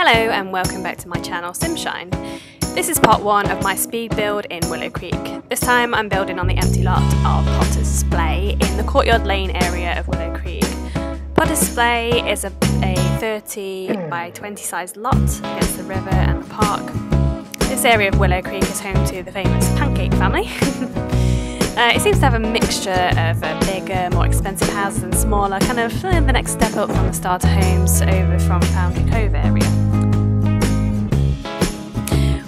Hello and welcome back to my channel Simshine. This is part one of my speed build in Willow Creek. This time I'm building on the empty lot of Potter's Splay in the Courtyard Lane area of Willow Creek. Potter's Splay is a, a 30 by 20 size lot against the river and the park. This area of Willow Creek is home to the famous Pancake family. Uh, it seems to have a mixture of uh, bigger, more expensive houses and smaller, kind of uh, the next step up from the starter homes over from Foundry Cove area.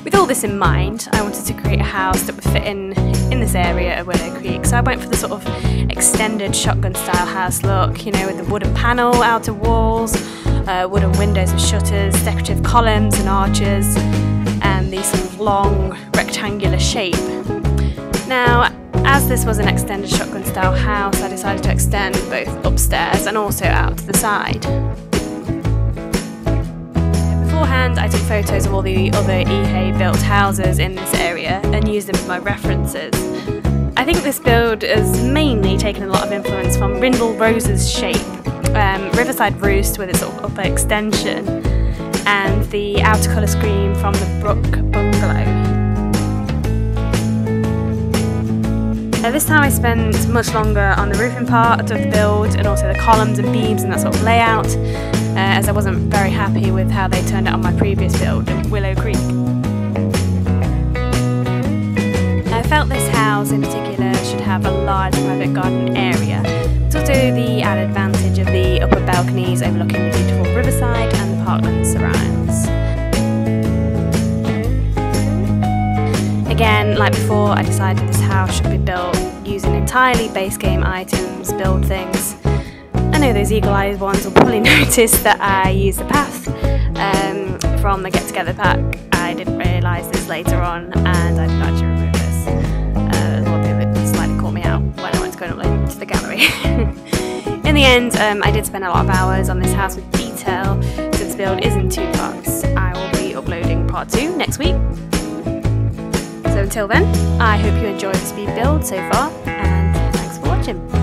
With all this in mind, I wanted to create a house that would fit in in this area of Willow Creek, so I went for the sort of extended shotgun style house look, you know, with the wooden panel outer walls, uh, wooden windows and shutters, decorative columns and arches, and the sort of long rectangular shape. Now, as this was an extended shotgun style house, I decided to extend both upstairs and also out to the side. Beforehand, I took photos of all the other EHE built houses in this area and used them for my references. I think this build has mainly taken a lot of influence from Rindle Rose's shape, um, Riverside Roost with its upper extension, and the outer colour scheme from the Brook Bungalow. Uh, this time I spent much longer on the roofing part of the build and also the columns and beams and that sort of layout uh, as I wasn't very happy with how they turned out on my previous build in Willow Creek. I felt this house in particular should have a large private garden area. It's also the added advantage of the upper balconies overlooking the beautiful riverside and the parkland surrounds. Again, like before, I decided house should be built using entirely base game items, build things. I know those eagle-eyed ones will probably notice that I use the path um, from the Get Together pack. I didn't realise this later on and I decided to remove this. Uh, one thing that slightly caught me out when I went to go and upload to the gallery. in the end, um, I did spend a lot of hours on this house with detail. Since this build is in two parts. I will be uploading part two next week. So until then, I hope you enjoyed the speed build so far, and thanks for watching.